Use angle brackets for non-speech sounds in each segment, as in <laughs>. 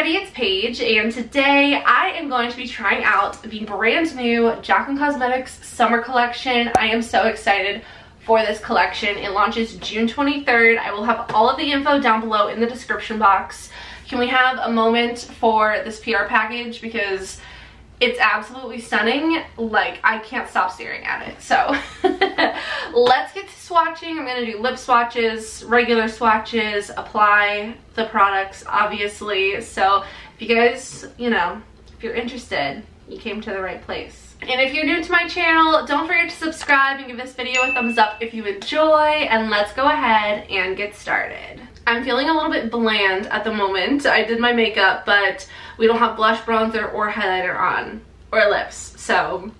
everybody, it's Paige, and today I am going to be trying out the brand new Jaclyn Cosmetics summer collection. I am so excited for this collection. It launches June 23rd. I will have all of the info down below in the description box. Can we have a moment for this PR package because it's absolutely stunning. Like, I can't stop staring at it. So, <laughs> let's get to swatching. I'm going to do lip swatches, regular swatches, apply the products, obviously. So, if you guys, you know, if you're interested, you came to the right place. And if you're new to my channel, don't forget to subscribe and give this video a thumbs up if you enjoy. And let's go ahead and get started. I'm feeling a little bit bland at the moment. I did my makeup, but we don't have blush, bronzer, or highlighter on, or lips. So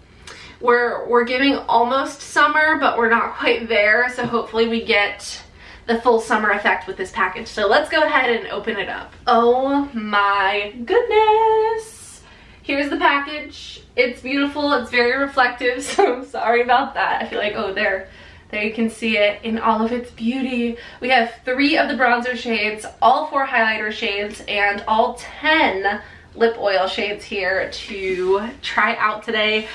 we're, we're giving almost summer, but we're not quite there. So hopefully we get the full summer effect with this package. So let's go ahead and open it up. Oh my goodness. Here's the package. It's beautiful. It's very reflective. <laughs> So sorry about that. I feel like, oh, there there you can see it in all of its beauty. We have three of the bronzer shades, all four highlighter shades, and all 10 lip oil shades here to try out today.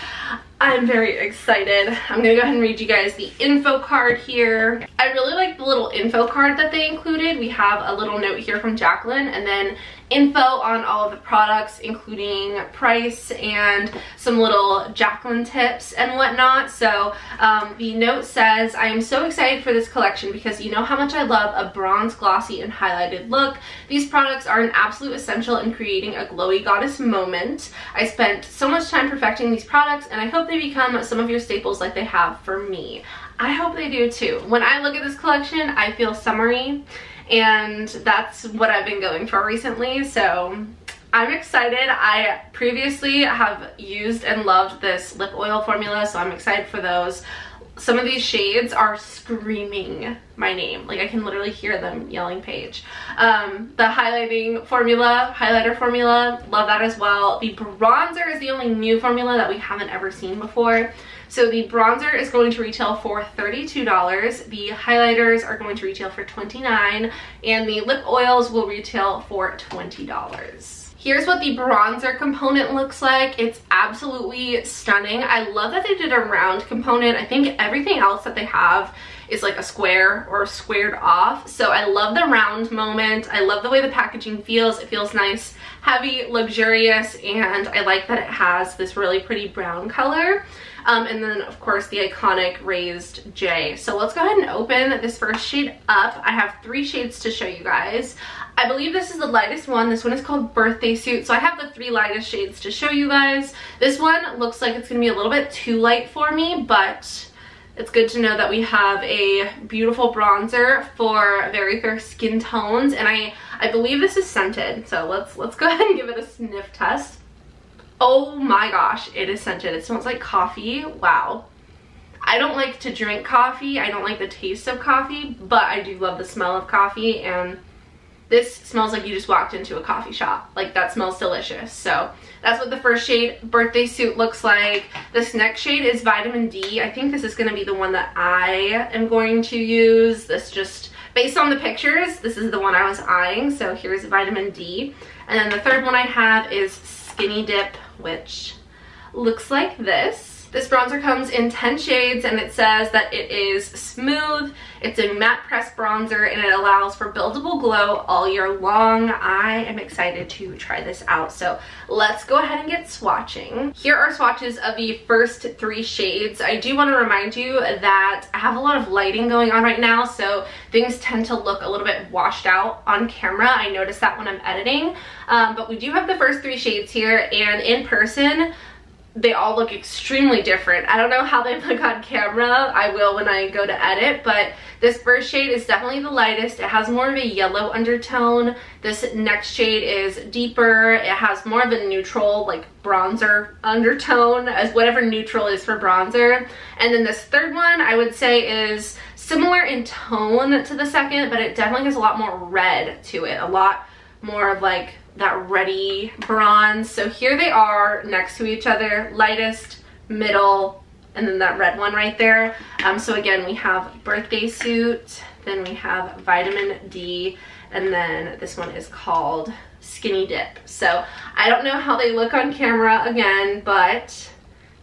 I'm very excited. I'm gonna go ahead and read you guys the info card here. I really like the little info card that they included. We have a little note here from Jaclyn and then info on all of the products including price and some little Jaclyn tips and whatnot. So um, the note says, I am so excited for this collection because you know how much I love a bronze glossy and highlighted look. These products are an absolute essential in creating a glowy goddess moment. I spent so much time perfecting these products and I hope they become some of your staples like they have for me. I hope they do too. When I look at this collection, I feel summery and that's what I've been going for recently so I'm excited. I previously have used and loved this lip oil formula so I'm excited for those. Some of these shades are screaming my name. Like I can literally hear them yelling Paige. Um, the highlighting formula, highlighter formula, love that as well. The bronzer is the only new formula that we haven't ever seen before. So the bronzer is going to retail for $32. The highlighters are going to retail for $29 and the lip oils will retail for $20. Here's what the bronzer component looks like. It's absolutely stunning. I love that they did a round component. I think everything else that they have is like a square or squared off. So I love the round moment. I love the way the packaging feels. It feels nice, heavy, luxurious, and I like that it has this really pretty brown color. Um, and then of course the iconic raised J. So let's go ahead and open this first shade up. I have three shades to show you guys. I believe this is the lightest one. This one is called Birthday Suit. So I have the three lightest shades to show you guys. This one looks like it's going to be a little bit too light for me, but it's good to know that we have a beautiful bronzer for very fair skin tones. And I, I believe this is scented. So let's, let's go <laughs> ahead and give it a sniff test. Oh my gosh, it is scented. It smells like coffee. Wow. I don't like to drink coffee. I don't like the taste of coffee, but I do love the smell of coffee and this smells like you just walked into a coffee shop. Like that smells delicious. So that's what the first shade birthday suit looks like. This next shade is vitamin D. I think this is going to be the one that I am going to use. This just based on the pictures, this is the one I was eyeing. So here's vitamin D. And then the third one I have is Skinny Dip which looks like this. This bronzer comes in 10 shades and it says that it is smooth, it's a matte press bronzer, and it allows for buildable glow all year long. I am excited to try this out. So let's go ahead and get swatching. Here are swatches of the first three shades. I do want to remind you that I have a lot of lighting going on right now, so things tend to look a little bit washed out on camera. I noticed that when I'm editing, um, but we do have the first three shades here, and in person, they all look extremely different. I don't know how they look on camera. I will when I go to edit, but this first shade is definitely the lightest. It has more of a yellow undertone. This next shade is deeper. It has more of a neutral, like bronzer undertone as whatever neutral is for bronzer. And then this third one I would say is similar in tone to the second, but it definitely has a lot more red to it. A lot more of like that ready bronze. So here they are next to each other, lightest, middle, and then that red one right there. Um, so again, we have birthday suit, then we have vitamin D, and then this one is called Skinny Dip. So I don't know how they look on camera again, but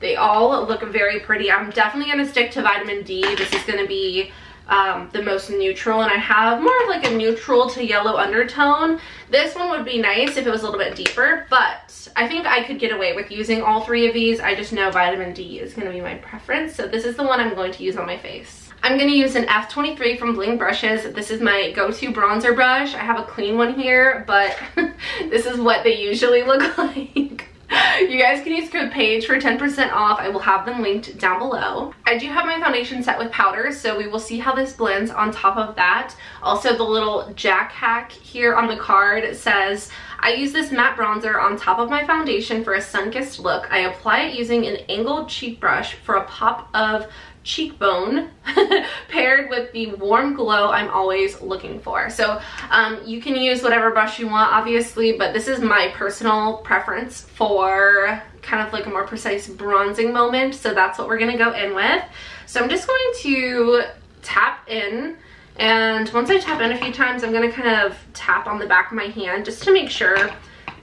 they all look very pretty. I'm definitely to stick to vitamin D. This is to be um, the most neutral and I have more of like a neutral to yellow undertone. This one would be nice if it was a little bit deeper, but I think I could get away with using all three of these. I just know vitamin D is going to be my preference. So this is the one I'm going to use on my face. I'm going to use an F23 from Blinged Brushes. This is my go-to bronzer brush. I have a clean one here, but <laughs> this is what they usually look <laughs> like you guys can use code PAIGE for 10% off. I will have them linked down below. I do have my foundation set with powder, so we will see how this blends on top of that. Also, the little jack hack here on the card says, I use this matte bronzer on top of my foundation for a sun-kissed look. I apply it using an angled cheek brush for a pop of cheekbone <laughs> paired with the warm glow I'm always looking for. So um, you can use whatever brush you want obviously but this is my personal preference for kind of like a more precise bronzing moment so that's what we're gonna go in with. So I'm just going to tap in and once I tap in a few times I'm gonna kind of tap on the back of my hand just to make sure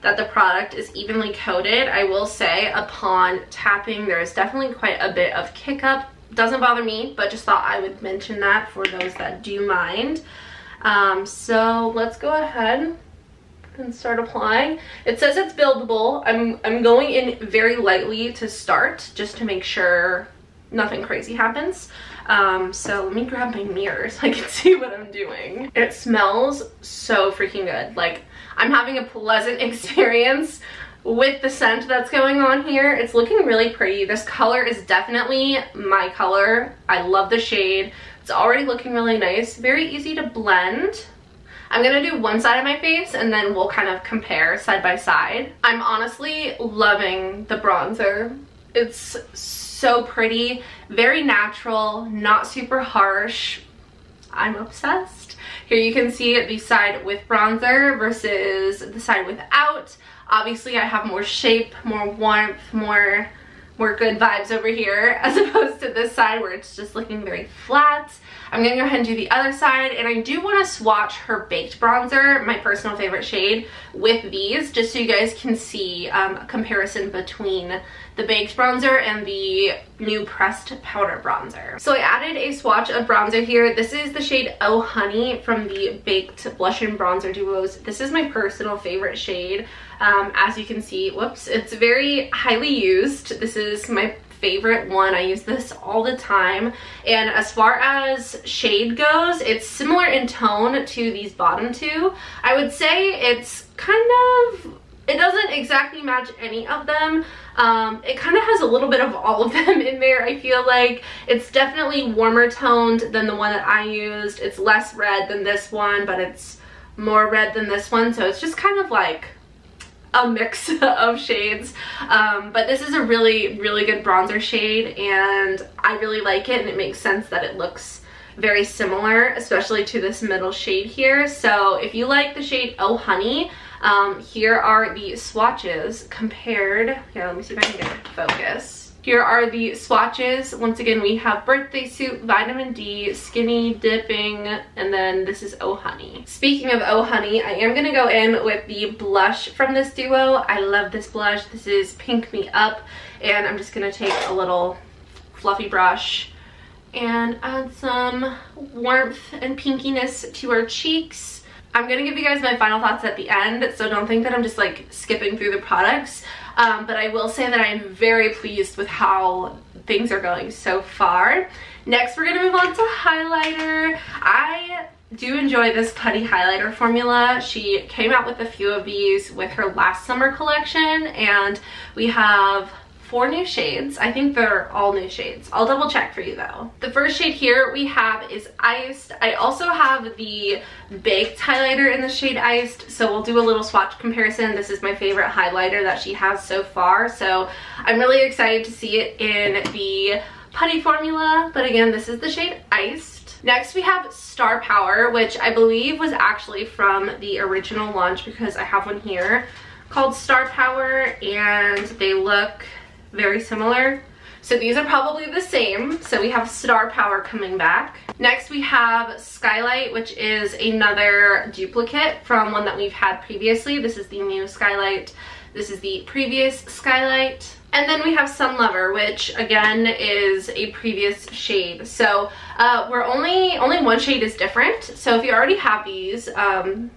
that the product is evenly coated. I will say upon tapping there's definitely quite a bit of kick up doesn't bother me, but just thought I would mention that for those that do mind. Um, so let's go ahead and start applying. It says it's buildable. I'm, I'm going in very lightly to start just to make sure nothing crazy happens. Um, so let me grab my mirror <laughs> so I can see what I'm doing. It smells so freaking good. Like I'm having a pleasant <laughs> experience with the scent that's going on here. It's looking really pretty. This color is definitely my color. I love the shade. It's already looking really nice. Very easy to blend. I'm gonna do one side of my face and then we'll kind of compare side by side. I'm honestly loving the bronzer. It's so pretty, very natural, not super harsh. I'm obsessed. Here you can see the side with bronzer versus the side without. Obviously I have more shape, more warmth, more more good vibes over here <laughs> as opposed to this side where it's just looking very flat. I'm gonna go ahead and do the other side and I do wanna swatch her Baked Bronzer, my personal favorite shade, with these just so you guys can see um, a comparison between the Baked Bronzer and the new Pressed Powder Bronzer. So I added a swatch of bronzer here. This is the shade Oh Honey from the Baked Blush and Bronzer Duos. This is my personal favorite shade. Um, as you can see, whoops, it's very highly used. This is my favorite one. I use this all the time. And as far as shade goes, it's similar in tone to these bottom two. I would say it's kind of, it doesn't exactly match any of them. Um, it kind of has a little bit of all of them in there, I feel like. It's definitely warmer toned than the one that I used. It's less red than this one, but it's more red than this one. So it's just kind of like a mix <laughs> of shades um, but this is a really really good bronzer shade and I really like it and it makes sense that it looks very similar especially to this middle shade here so if you like the shade Oh Honey um, here are the swatches compared here let me see if I can get it focus here are the swatches. Once again, we have Birthday Suit, Vitamin D, Skinny Dipping, and then this is Oh Honey. Speaking of Oh Honey, I am going to go in with the blush from this duo. I love this blush. This is Pink Me Up, and I'm just going to take a little fluffy brush and add some warmth and pinkiness to our cheeks. I'm to give you guys my final thoughts at the end, so don't think that I'm just like skipping through the products. Um, but I will say that I'm very pleased with how things are going so far. Next, we're gonna move on to highlighter. I do enjoy this putty highlighter formula. She came out with a few of these with her last summer collection and we have four new shades. I think they're all new shades. I'll double check for you though. The first shade here we have is Iced. I also have the Baked highlighter in the shade Iced, so we'll do a little swatch comparison. This is my favorite highlighter that she has so far, so I'm really excited to see it in the putty formula, but again, this is the shade Iced. Next we have Star Power, which I believe was actually from the original launch because I have one here called Star Power and they look very similar So these are probably the same. So we have Star Power coming back. Next we have Skylight, which is another duplicate from one that we've had previously. This is the new Skylight. This is the previous Skylight. And then we have Sun Lover, which again is a previous shade. So uh, we're only, only one shade is different. So if you already have these, um,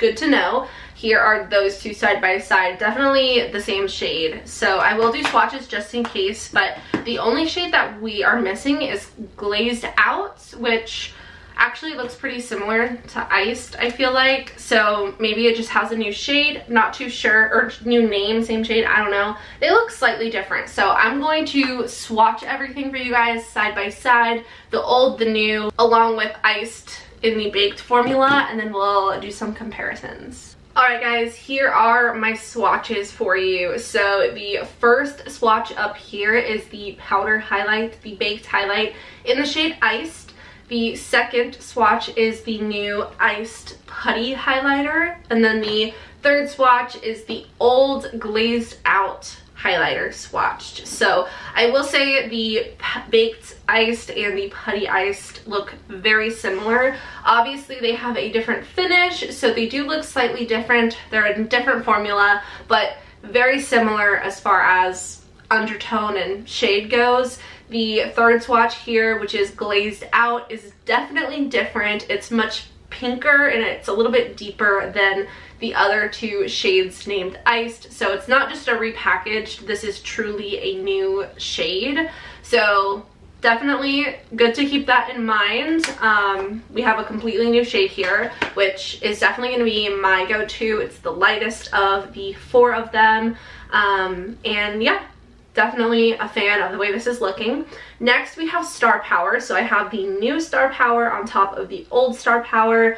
good to know. Here are those two side by side, definitely the same shade. So I will do swatches just in case, but the only shade that we are missing is Glazed Out, which actually looks pretty similar to Iced, I feel like. So maybe it just has a new shade, not too sure, or new name, same shade, I don't know. They look slightly different. So I'm going to swatch everything for you guys side by side, the old, the new, along with Iced in the baked formula, and then we'll do some comparisons. Alright guys, here are my swatches for you. So the first swatch up here is the powder highlight, the baked highlight in the shade Iced. The second swatch is the new Iced Putty Highlighter. And then the third swatch is the old Glazed Out highlighter swatched. So I will say the baked iced and the putty iced look very similar. Obviously they have a different finish, so they do look slightly different. They're a different formula, but very similar as far as undertone and shade goes. The third swatch here, which is glazed out, is definitely different. It's much pinker and it's a little bit deeper than the other two shades named Iced. So it's not just a repackaged, this is truly a new shade. So definitely good to keep that in mind. Um, we have a completely new shade here, which is definitely going to be my go-to. It's the lightest of the four of them. Um, and yeah, definitely a fan of the way this is looking. Next, we have Star Power. So I have the new Star Power on top of the old Star Power.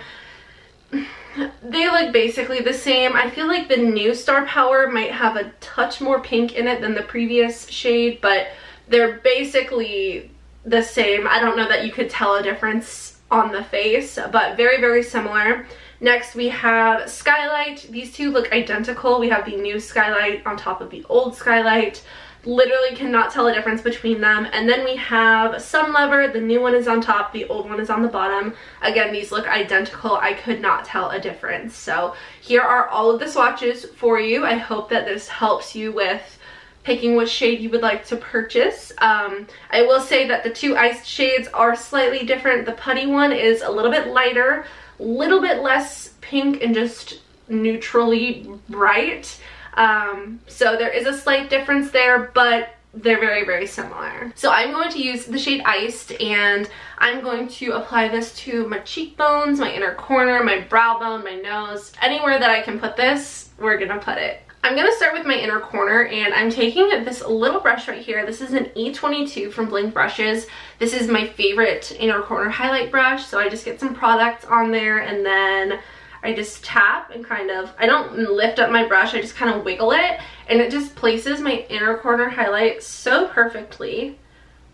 They look basically the same. I feel like the new Star Power might have a touch more pink in it than the previous shade, but they're basically the same. I don't know that you could tell a difference on the face, but very, very similar. Next, we have Skylight. These two look identical. We have the new Skylight on top of the old Skylight literally cannot tell a difference between them. And then we have Sun Lover, the new one is on top, the old one is on the bottom. Again, these look identical. I could not tell a difference. So here are all of the swatches for you. I hope that this helps you with picking which shade you would like to purchase. Um, I will say that the two iced shades are slightly different. The putty one is a little bit lighter, a little bit less pink and just neutrally bright. Um, so there is a slight difference there, but they're very, very similar. So I'm going to use the shade Iced and I'm going to apply this to my cheekbones, my inner corner, my brow bone, my nose, anywhere that I can put this, we're gonna put it. I'm going to start with my inner corner and I'm taking this little brush right here. This is an E22 from Blinged Brushes. This is my favorite inner corner highlight brush. So I just get some product on there and then I just tap and kind of, I don't lift up my brush, I just kind of wiggle it and it just places my inner corner highlight so perfectly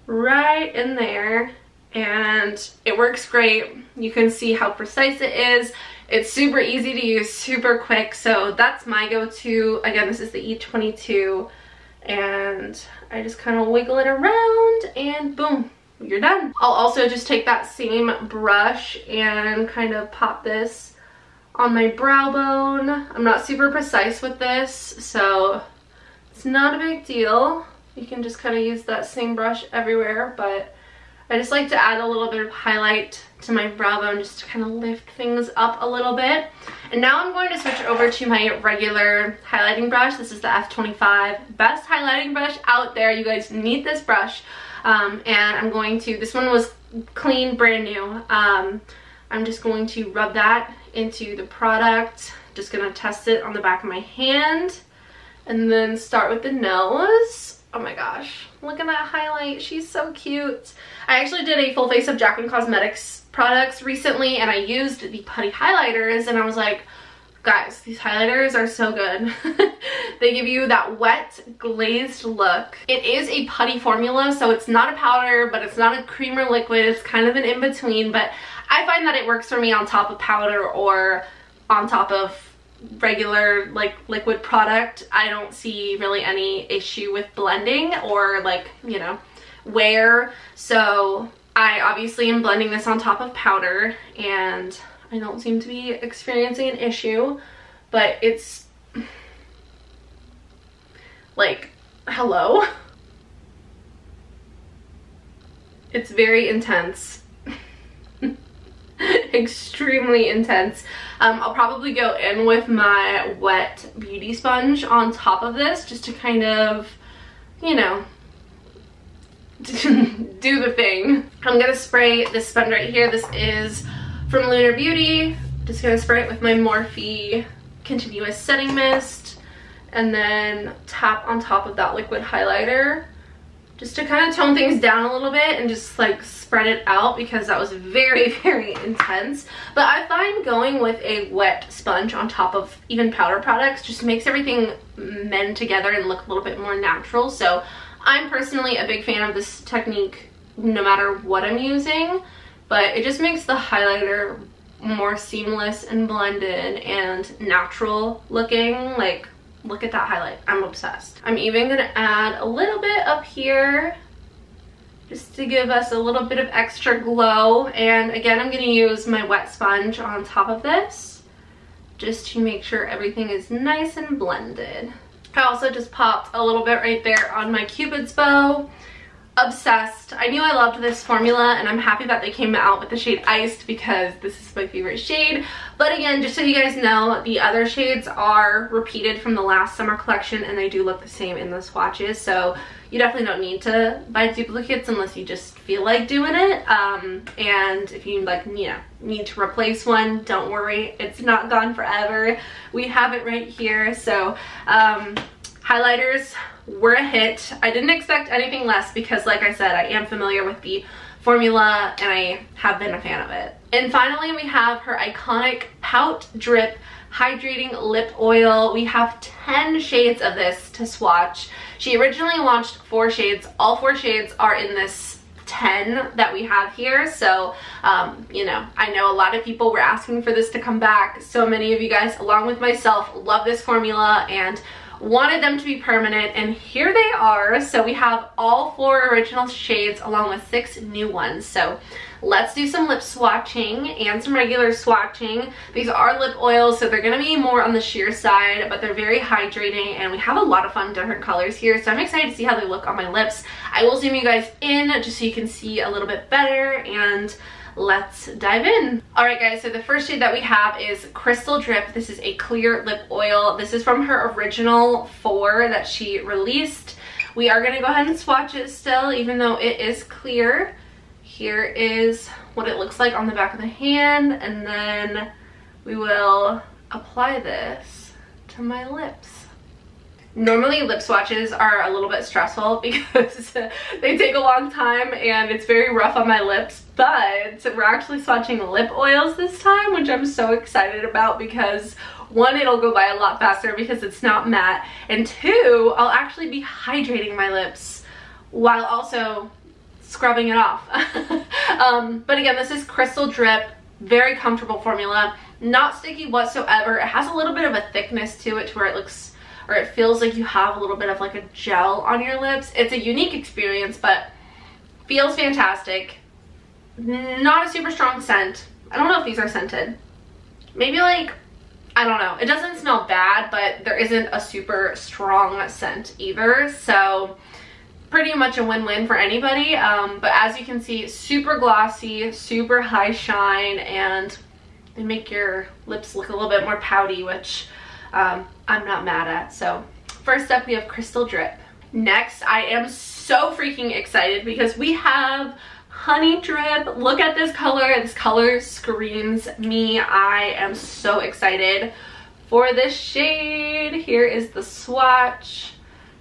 right in there and it works great. You can see how precise it is. It's super easy to use, super quick. So that's my go-to. Again, this is the E22 and I just kind of wiggle it around and boom, you're done. I'll also just take that same brush and kind of pop this on my brow bone. I'm not super precise with this, so it's not a big deal. You can just kind of use that same brush everywhere, but I just like to add a little bit of highlight to my brow bone just to kind of lift things up a little bit. And now I'm going to switch over to my regular highlighting brush. This is the F25. Best highlighting brush out there. You guys need this brush. Um, and I'm going to, this one was clean, brand new. Um, I'm just going to rub that into the product. Just gonna test it on the back of my hand and then start with the nose. Oh my gosh, look at that highlight. She's so cute. I actually did a full face of Jaclyn Cosmetics products recently and I used the putty highlighters and I was like, guys, these highlighters are so good. <laughs> they give you that wet glazed look. It is a putty formula, so it's not a powder, but it's not a cream or liquid. It's kind of an in-between, but I find that it works for me on top of powder or on top of regular like liquid product, I don't see really any issue with blending or like, you know, wear. So I obviously am blending this on top of powder and I don't seem to be experiencing an issue, but it's like, hello? <laughs> It's very intense. Extremely intense. Um, I'll probably go in with my wet beauty sponge on top of this just to kind of, you know, <laughs> do the thing. I'm gonna spray this sponge right here. This is from Lunar Beauty. Just gonna spray it with my Morphe Continuous Setting Mist and then tap on top of that liquid highlighter just to kind of tone things down a little bit and just like spread it out because that was very, <laughs> very intense. But I find going with a wet sponge on top of even powder products just makes everything mend together and look a little bit more natural. So I'm personally a big fan of this technique no matter what I'm using, but it just makes the highlighter more seamless and blended and natural looking. Like Look at that highlight. I'm obsessed. I'm even gonna add a little bit up here just to give us a little bit of extra glow. And again, I'm gonna use my wet sponge on top of this just to make sure everything is nice and blended. I also just popped a little bit right there on my cupid's bow obsessed. I knew I loved this formula and I'm happy that they came out with the shade Iced because this is my favorite shade. But again, just so you guys know, the other shades are repeated from the last summer collection and they do look the same in the swatches. So you definitely don't need to buy duplicates unless you just feel like doing it. Um, and if you like, you know, need to replace one, don't worry, it's not gone forever. We have it right here. So um, highlighters were a hit. I didn't expect anything less because like I said, I am familiar with the formula and I have been a fan of it. And finally we have her iconic Pout Drip Hydrating Lip Oil. We have 10 shades of this to swatch. She originally launched four shades. All four shades are in this 10 that we have here so um, you know I know a lot of people were asking for this to come back so many of you guys along with myself love this formula and wanted them to be permanent and here they are. So we have all four original shades along with six new ones. So let's do some lip swatching and some regular swatching. These are lip oils so they're going to be more on the sheer side but they're very hydrating and we have a lot of fun different colors here. So i'm excited to see how they look on my lips. I will zoom you guys in just so you can see a little bit better and let's dive in. All right guys, so the first shade that we have is Crystal Drip. This is a clear lip oil. This is from her original four that she released. We are gonna go ahead and swatch it still, even though it is clear. Here is what it looks like on the back of the hand, and then we will apply this to my lips. Normally lip swatches are a little bit stressful <laughs> because they take a long time and it's very rough on my lips, but we're actually swatching lip oils this time, which I'm so excited about because one, it'll go by a lot faster because it's not matte, and two, I'll actually be hydrating my lips while also scrubbing it off. <laughs> um, but again, this is Crystal Drip, very comfortable formula, not sticky whatsoever. It has a little bit of a thickness to it to where it looks or it feels like you have a little bit of like a gel on your lips. It's a unique experience, but feels fantastic. Not a super strong scent. I don't know if these are scented. Maybe like, I don't know. It doesn't smell bad, but there isn't a super strong scent either. So pretty much a win-win for anybody. Um, but as you can see, super glossy, super high shine, and they make your lips look a little bit more pouty, which um, I'm not mad at. So first up we have Crystal Drip. Next, I am so freaking excited because we have Honey Drip. Look at this color. This color screams me. I am so excited for this shade. Here is the swatch.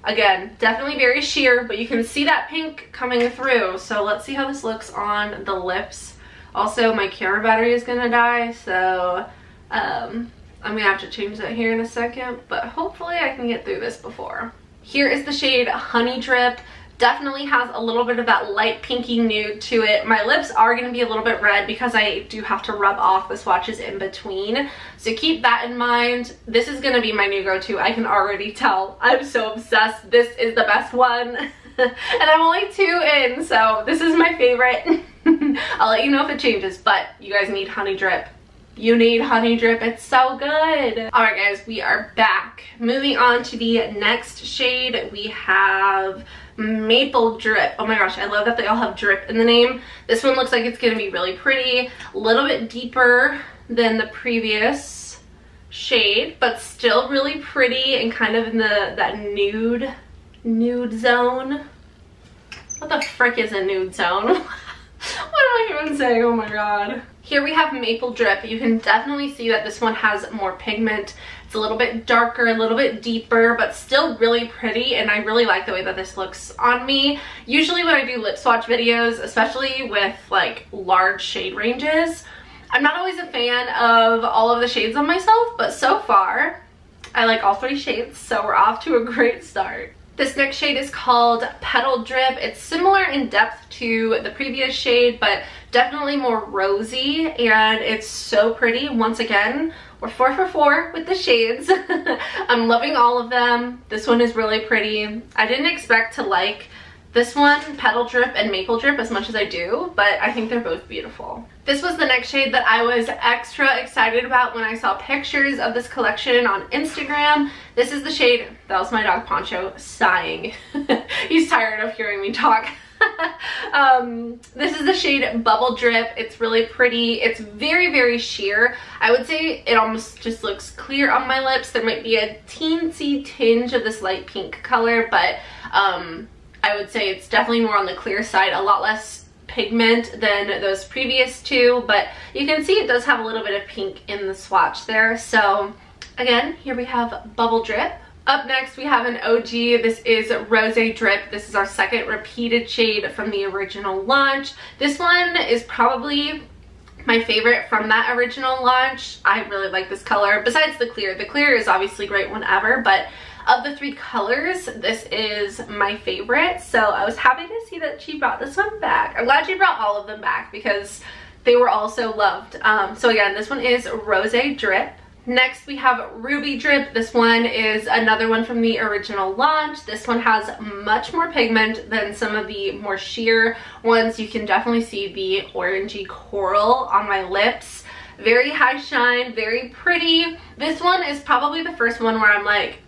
Again, definitely very sheer, but you can see that pink coming through. So let's see how this looks on the lips. Also, my camera battery is gonna die, so um, I'm gonna have to change that here in a second, but hopefully I can get through this before. Here is the shade Honey Drip. definitely has a little bit of that light pinky nude to it. My lips are going to be a little bit red because I do have to rub off the swatches in between. So keep that in mind. This is going to be my new go-to. I can already tell. I'm so obsessed. This is the best one. <laughs> and I'm only two in, so this is my favorite. <laughs> I'll let you know if it changes, but you guys need Honey Drip. You need Honey Drip. It's so good. All right, guys, we are back. Moving on to the next shade, we have Maple Drip. Oh my gosh, I love that they all have drip in the name. This one looks like it's gonna be really pretty. A little bit deeper than the previous shade, but still really pretty and kind of in the that nude, nude zone. What the frick is a nude zone? <laughs> <laughs> what am I even saying? Oh my god. Here we have Maple Drip. You can definitely see that this one has more pigment. It's a little bit darker, a little bit deeper, but still really pretty, and I really like the way that this looks on me. Usually when I do lip swatch videos, especially with like large shade ranges, I'm not always a fan of all of the shades on myself, but so far, I like all three shades, so we're off to a <laughs> great start. This next shade is called Petal Drip. It's similar in depth to the previous shade, but definitely more rosy, and it's so pretty. Once again, we're four for four with the shades. <laughs> I'm loving all of them. This one is really pretty. I didn't expect to like this one, Petal Drip and Maple Drip, as much as I do, but I think they're both beautiful. This was the next shade that I was extra excited about when I saw pictures of this collection on Instagram. This is the shade, that was my dog Poncho sighing. <laughs> He's tired of hearing me talk. <laughs> um, this is the shade Bubble Drip. It's really pretty. It's very, very sheer. I would say it almost just looks clear on my lips. There might be a teensy tinge of this light pink color, but um, I would say it's definitely more on the clear side, a lot less pigment than those previous two, but you can see it does have a little bit of pink in the swatch there. So again, here we have Bubble Drip. Up next, we have an OG. This is Rose Drip. This is our second repeated shade from the original launch. This one is probably my favorite from that original launch. I really like this color. Besides the clear. The clear is obviously great whenever, but of the three colors, this is my favorite. So I was happy to see that she brought this one back. I'm glad she brought all of them back because they were all so loved. Um, so again, this one is Rose Drip. Next we have Ruby Drip. This one is another one from the original launch. This one has much more pigment than some of the more sheer ones. You can definitely see the orangey coral on my lips very high shine very pretty this one is probably the first one where i'm like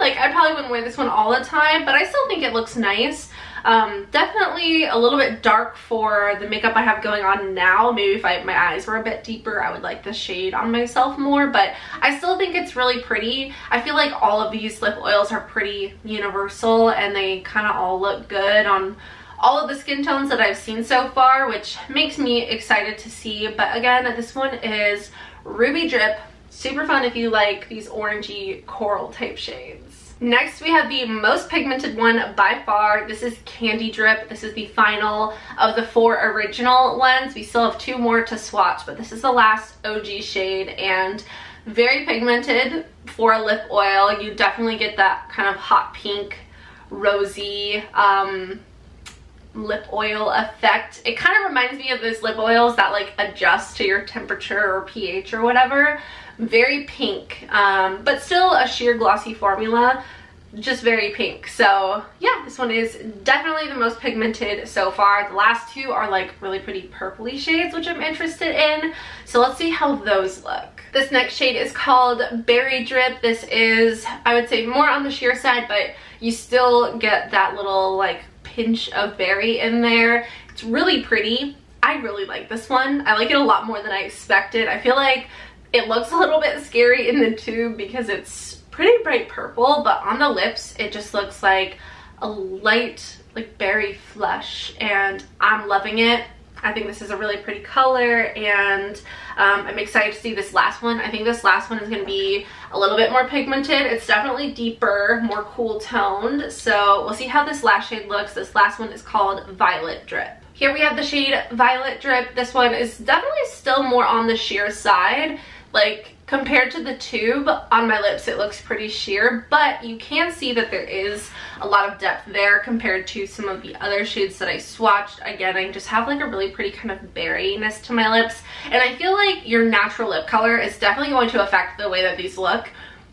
like i probably wouldn't wear this one all the time but i still think it looks nice um, definitely a little bit dark for the makeup I have going on now. Maybe if I, my eyes were a bit deeper, I would like the shade on myself more, but I still think it's really pretty. I feel like all of these lip oils are pretty universal and they kind of all look good on all of the skin tones that I've seen so far, which makes me excited to see. But again, this one is Ruby Drip. Super fun if you like these orangey coral type shades. Next, we have the most pigmented one by far. This is Candy Drip. This is the final of the four original ones. We still have two more to swatch, but this is the last OG shade and very pigmented for a lip oil. You definitely get that kind of hot pink, rosy, um, lip oil effect. It kind of reminds me of those lip oils that like adjust to your temperature or pH or whatever. Very pink, um, but still a sheer glossy formula. Just very pink. So yeah this one is definitely the most pigmented so far. The last two are like really pretty purpley shades which i'm interested in. So let's see how those look. This next shade is called berry drip. This is i would say more on the sheer side but you still get that little like pinch of berry in there. It's really pretty. I really like this one. I like it a lot more than I expected. I feel like it looks a little bit scary in the tube because it's pretty bright purple, but on the lips, it just looks like a light like berry flush and I'm loving it. I think this is a really pretty color and um, I'm excited to see this last one. I think this last one is going to be a little bit more pigmented. It's definitely deeper, more cool toned. So we'll see how this last shade looks. This last one is called Violet Drip. Here we have the shade Violet Drip. This one is definitely still more on the sheer side. Like Compared to the tube, on my lips it looks pretty sheer, but you can see that there is a lot of depth there compared to some of the other shades that I swatched. Again, I just have like a really pretty kind of berryness to my lips, and I feel like your natural lip color is definitely going to affect the way that these look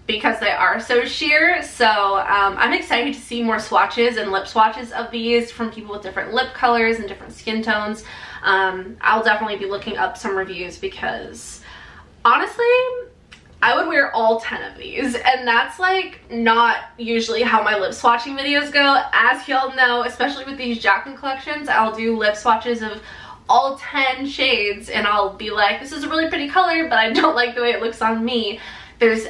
because they are so sheer. So um, I'm excited to see more swatches and lip swatches of these from people with different lip colors and different skin tones. Um, I'll definitely be looking up some reviews because honestly, I would wear all 10 of these and that's like not usually how my lip swatching videos go. As y'all know, especially with these Jaclyn collections, I'll do lip swatches of all 10 shades and I'll be like, this is a really pretty color, but I don't <laughs> like the way it looks on me. There's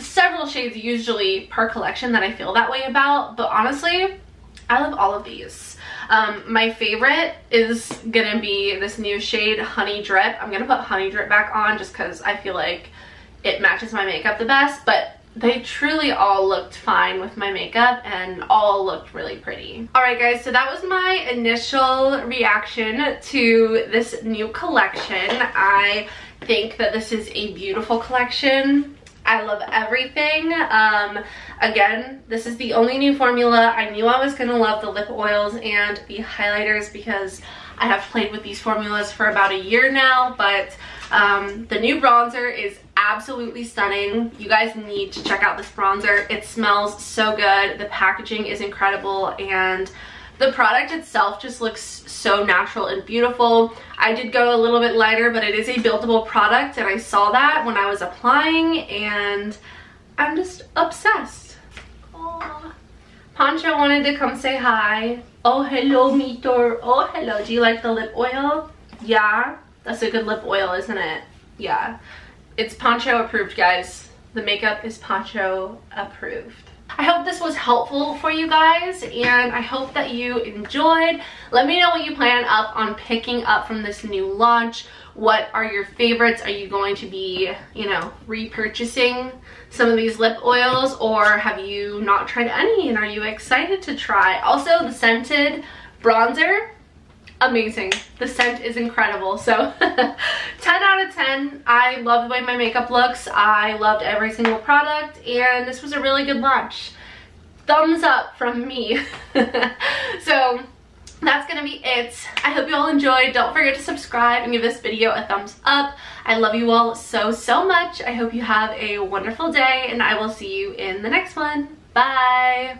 several shades usually per collection that I feel that way about, but honestly, I love all of these. Um, my favorite is gonna be this new shade, Honey Drip. I'm gonna put Honey Drip back on just because I feel like it matches my makeup the best, but they truly all looked fine with my makeup and all looked really pretty. Alright guys, so that was my initial reaction to this new collection. I think that this is a beautiful collection. I love everything. Um, again, this is the only new formula. I knew I was going to love the lip oils and the highlighters because I have played with these formulas for about a year now, but um, the new bronzer is absolutely stunning. You guys need to check out this bronzer. It smells so good. The packaging is incredible and the product itself just looks so natural and beautiful. I did go a little bit lighter, but it is a buildable product and I saw that when I was applying and I'm just obsessed. Aww. Wanted to come say hi. Oh, hello, Mitor. Oh, hello. Do you like the lip oil? Yeah. That's a good lip oil, isn't it? Yeah. It's Pancho approved, guys. The makeup is Pancho approved. I hope this was helpful for you guys and I hope that you enjoyed. Let me know what you plan up on picking up from this new launch. What are your favorites? Are you going to be, you know, repurchasing some of these lip oils or have you not tried any and are you excited to try? Also, the scented bronzer amazing. The scent is incredible. So <laughs> 10 out of 10. I love the way my makeup looks. I loved every single product and this was a really good launch. Thumbs up from me. <laughs> so that's gonna be it. I hope you all enjoyed. Don't forget to subscribe and give this video a thumbs up. I love you all so, so much. I hope you have a wonderful day and I will see you in the next one. Bye.